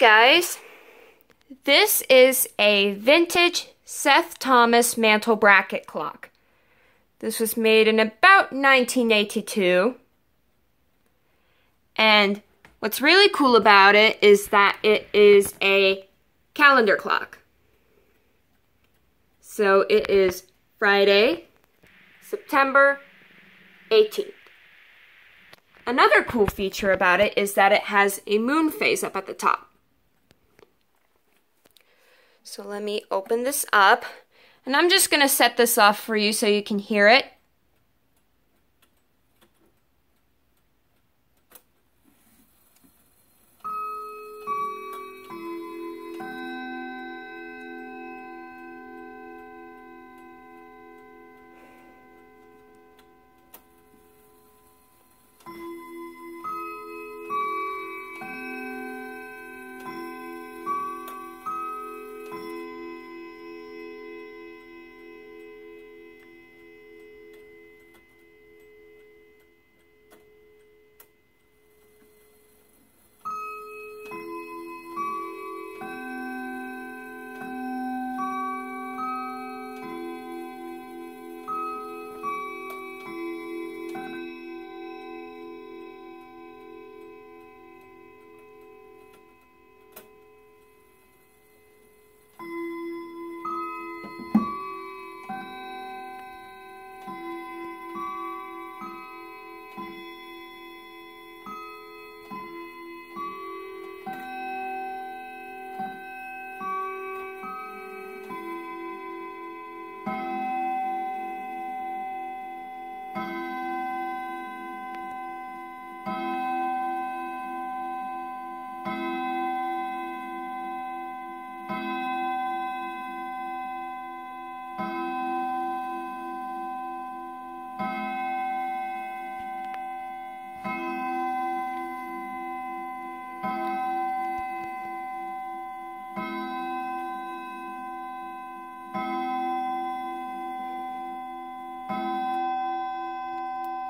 Guys, this is a vintage Seth Thomas mantle bracket clock. This was made in about 1982. And what's really cool about it is that it is a calendar clock. So it is Friday, September 18th. Another cool feature about it is that it has a moon phase up at the top. So let me open this up. And I'm just going to set this off for you so you can hear it.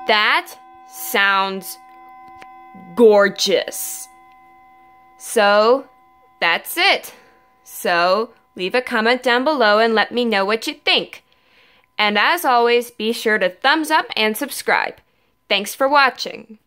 That sounds gorgeous. So, that's it. So, leave a comment down below and let me know what you think. And as always, be sure to thumbs up and subscribe. Thanks for watching.